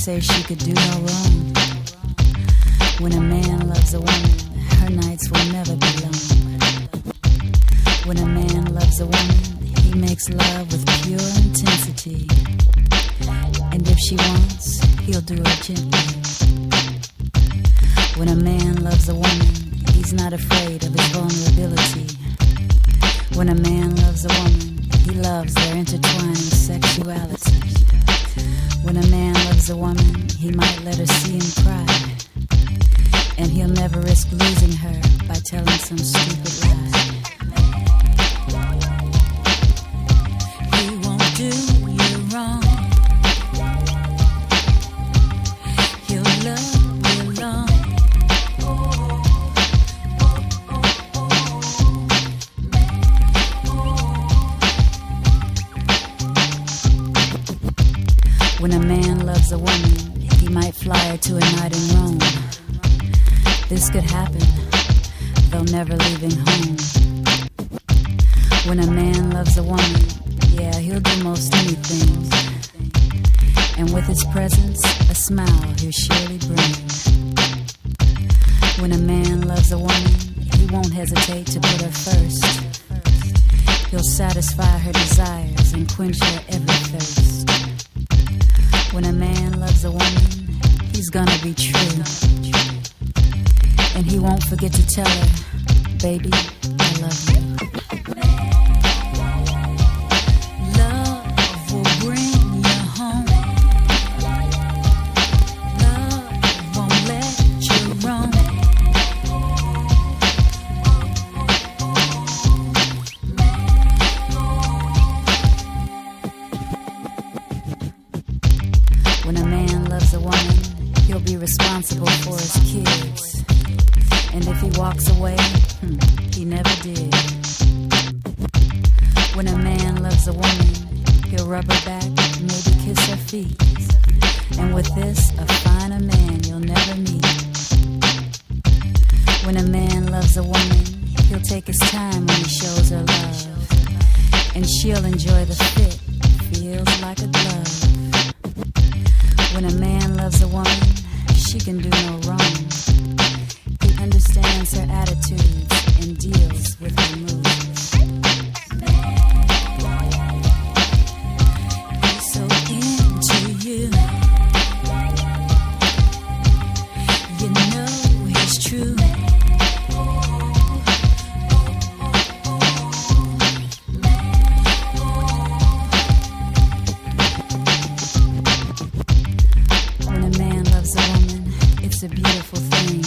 say she could do no wrong. When a man loves a woman, her nights will never be long. When a man loves a woman, he makes love with pure intensity. And if she wants, he'll do it gently. When a man loves a woman, he's not afraid of his vulnerability. When a man loves a woman, he loves their intertwining sexuality. A woman, he might let her see him cry. And he'll never risk losing her by telling some stupid lie. When a man loves a woman, he might fly her to a night in Rome. This could happen, though never leaving home. When a man loves a woman, yeah, he'll do most anything. And with his presence, a smile he'll surely bring. When a man loves a woman, he won't hesitate to put her first. He'll satisfy her desires and quench her every thirst. When a man loves a woman, he's gonna be true. And he won't forget to tell her, baby, I love you. When a man loves a woman, he'll be responsible for his kids. And if he walks away, hmm, he never did. When a man loves a woman, he'll rub her back, and maybe kiss her feet. And with this, a finer man you'll never meet. When a man loves a woman, he'll take his time when he shows her love. And she'll enjoy the fit, feels like a glove. When a man loves a woman, she can do no wrong. He understands her attitudes and deals with her moods. It's a beautiful thing.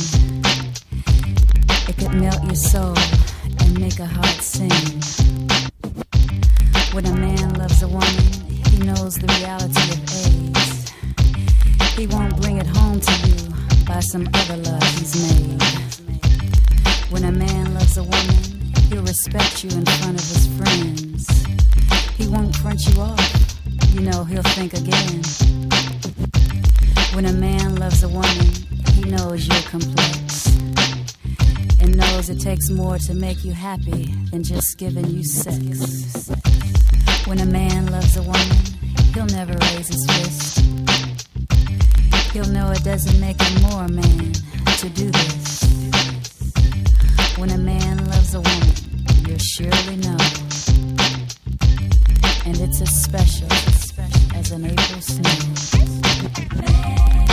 It could melt your soul and make a heart sing. When a man loves a woman, he knows the reality of AIDS. He won't bring it home to you by some other love he's made. When a man loves a woman, he'll respect you in front of his friends. He won't front you off. You know he'll think again. When a man loves a woman, knows you're complex. And knows it takes more to make you happy than just giving you sex. When a man loves a woman, he'll never raise his fist. He'll know it doesn't make him more a man to do this. When a man loves a woman, you'll surely know. And it's as special as an April snow.